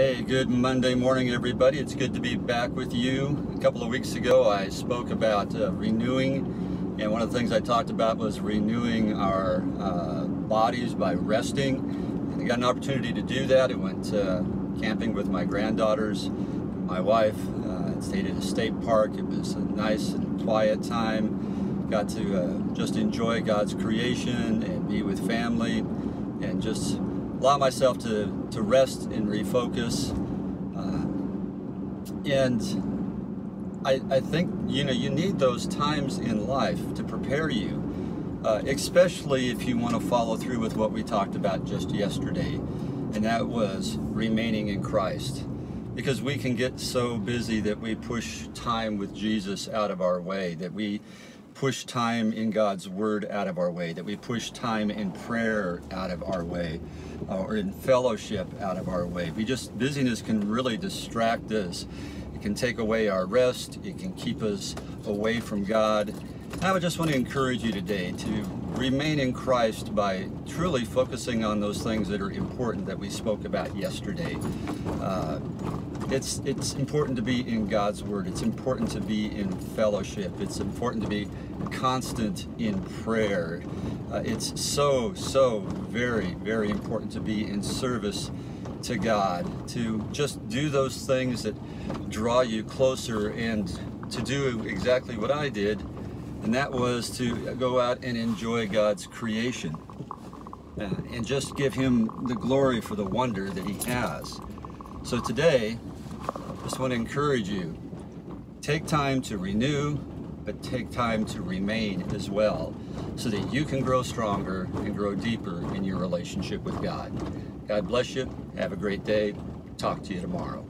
Hey, good Monday morning, everybody. It's good to be back with you. A couple of weeks ago, I spoke about uh, renewing, and one of the things I talked about was renewing our uh, bodies by resting. And I got an opportunity to do that. I went uh, camping with my granddaughters, my wife, uh, stayed at a state park. It was a nice and quiet time. Got to uh, just enjoy God's creation and be with family and just allow myself to, to rest and refocus. Uh, and I, I think, you know, you need those times in life to prepare you, uh, especially if you want to follow through with what we talked about just yesterday, and that was remaining in Christ. Because we can get so busy that we push time with Jesus out of our way, that we push time in God's Word out of our way, that we push time in prayer out of our way, uh, or in fellowship out of our way. We just, busyness can really distract us. It can take away our rest, it can keep us away from God. And I would just want to encourage you today to remain in Christ by truly focusing on those things that are important that we spoke about yesterday. Uh, it's it's important to be in God's Word. It's important to be in fellowship. It's important to be constant in prayer. Uh, it's so so very very important to be in service to God. To just do those things that draw you closer, and to do exactly what I did, and that was to go out and enjoy God's creation. Uh, and just give him the glory for the wonder that he has. So today, just want to encourage you take time to renew, but take time to remain as well so that you can grow stronger and grow deeper in your relationship with God. God bless you. Have a great day. Talk to you tomorrow.